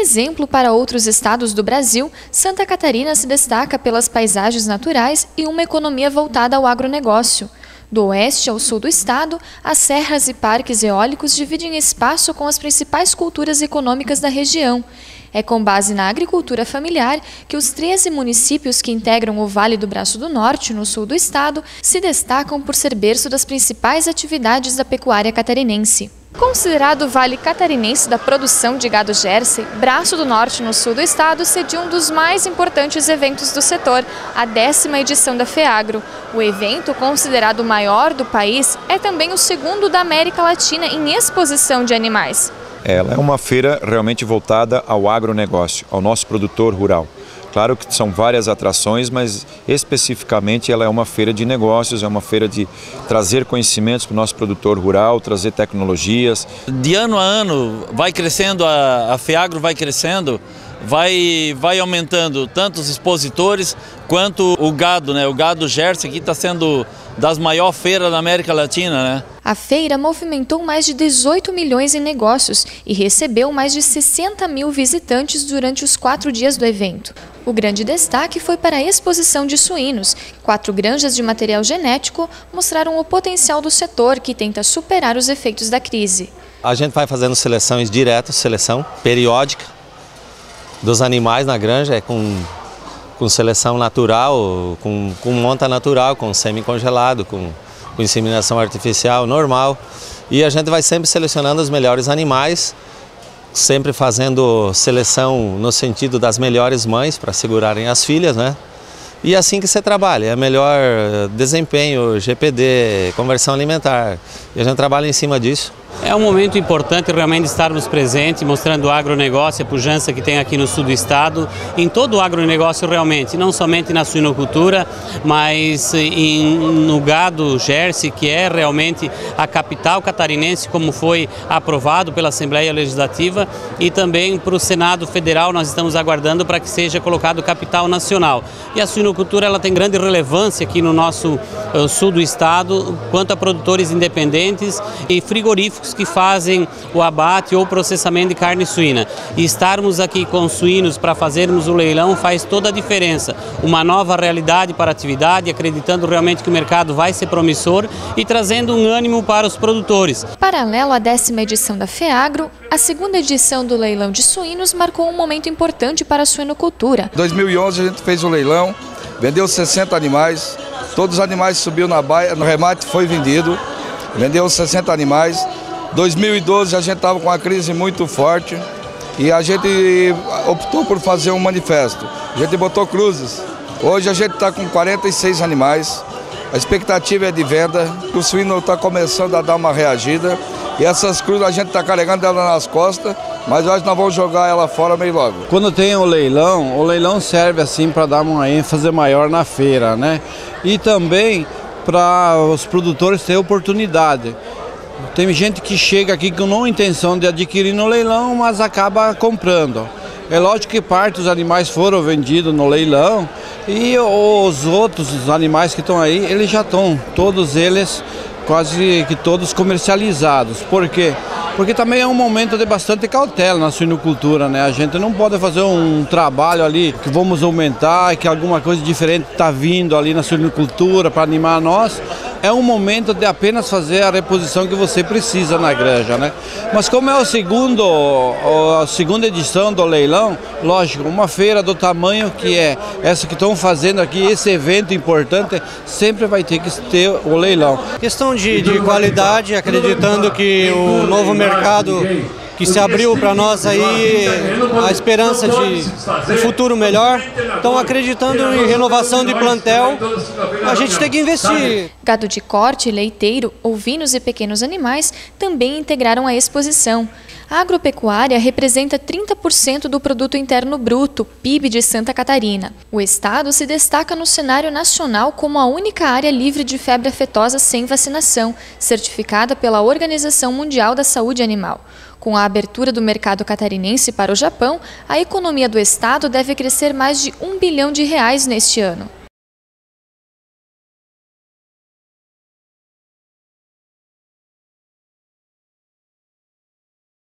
Exemplo para outros estados do Brasil, Santa Catarina se destaca pelas paisagens naturais e uma economia voltada ao agronegócio. Do oeste ao sul do estado, as serras e parques eólicos dividem espaço com as principais culturas econômicas da região. É com base na agricultura familiar que os 13 municípios que integram o Vale do Braço do Norte, no sul do estado, se destacam por ser berço das principais atividades da pecuária catarinense. Considerado o Vale Catarinense da produção de gado Jersey, Braço do Norte, no sul do estado, cediu um dos mais importantes eventos do setor, a décima edição da FEAGRO. O evento, considerado o maior do país, é também o segundo da América Latina em exposição de animais. Ela é uma feira realmente voltada ao agronegócio, ao nosso produtor rural. Claro que são várias atrações, mas especificamente ela é uma feira de negócios, é uma feira de trazer conhecimentos para o nosso produtor rural, trazer tecnologias. De ano a ano vai crescendo, a, a FEAGRO vai crescendo, vai, vai aumentando tanto os expositores quanto o gado, né? O gado Jersey aqui está sendo das maiores feiras da América Latina, né? A feira movimentou mais de 18 milhões em negócios e recebeu mais de 60 mil visitantes durante os quatro dias do evento. O grande destaque foi para a exposição de suínos. Quatro granjas de material genético mostraram o potencial do setor que tenta superar os efeitos da crise. A gente vai fazendo seleções diretas, seleção periódica dos animais na granja, é com, com seleção natural, com, com monta natural, com semi-congelado, com, com inseminação artificial normal. E a gente vai sempre selecionando os melhores animais sempre fazendo seleção no sentido das melhores mães para segurarem as filhas, né? E é assim que você trabalha, é melhor desempenho, GPD, conversão alimentar. E a gente trabalha em cima disso. É um momento importante realmente estarmos presentes, mostrando o agronegócio, a pujança que tem aqui no sul do estado, em todo o agronegócio realmente, não somente na suinocultura, mas em, no gado Jersey, que é realmente a capital catarinense, como foi aprovado pela Assembleia Legislativa, e também para o Senado Federal nós estamos aguardando para que seja colocado capital nacional. E a suinocultura ela tem grande relevância aqui no nosso uh, sul do estado, quanto a produtores independentes e frigoríficos que fazem o abate ou processamento de carne suína. E estarmos aqui com suínos para fazermos o leilão faz toda a diferença. Uma nova realidade para a atividade, acreditando realmente que o mercado vai ser promissor e trazendo um ânimo para os produtores. Paralelo à décima edição da FEAGRO, a segunda edição do leilão de suínos marcou um momento importante para a suinocultura. Em 2011 a gente fez o leilão, vendeu 60 animais, todos os animais subiu na baia, no remate foi vendido, vendeu 60 animais, 2012 a gente estava com uma crise muito forte e a gente optou por fazer um manifesto. A gente botou cruzes. Hoje a gente está com 46 animais. A expectativa é de venda. O suíno está começando a dar uma reagida. E essas cruzes a gente está carregando ela nas costas, mas hoje nós vamos jogar ela fora meio logo. Quando tem o leilão, o leilão serve assim para dar uma ênfase maior na feira, né? E também para os produtores terem oportunidade. Tem gente que chega aqui com não intenção de adquirir no leilão, mas acaba comprando. É lógico que parte dos animais foram vendidos no leilão e os outros os animais que estão aí, eles já estão, todos eles quase que todos comercializados. Por quê? Porque também é um momento de bastante cautela na suinocultura, né? A gente não pode fazer um trabalho ali que vamos aumentar, que alguma coisa diferente está vindo ali na suinocultura para animar nós é um momento de apenas fazer a reposição que você precisa na granja, né? Mas como é o segundo, a segunda edição do leilão, lógico, uma feira do tamanho que é essa que estão fazendo aqui, esse evento importante, sempre vai ter que ter o leilão. Questão de, de qualidade, acreditando que o novo mercado que se abriu para nós aí a esperança de um futuro melhor. Então, acreditando em renovação de plantel, a gente tem que investir. Gado de corte, leiteiro, ovinos e pequenos animais também integraram a exposição. A agropecuária representa 30% do produto interno bruto, PIB de Santa Catarina. O estado se destaca no cenário nacional como a única área livre de febre aftosa sem vacinação, certificada pela Organização Mundial da Saúde Animal. Com a abertura do mercado catarinense para o Japão, a economia do estado deve crescer mais de um bilhão de reais neste ano.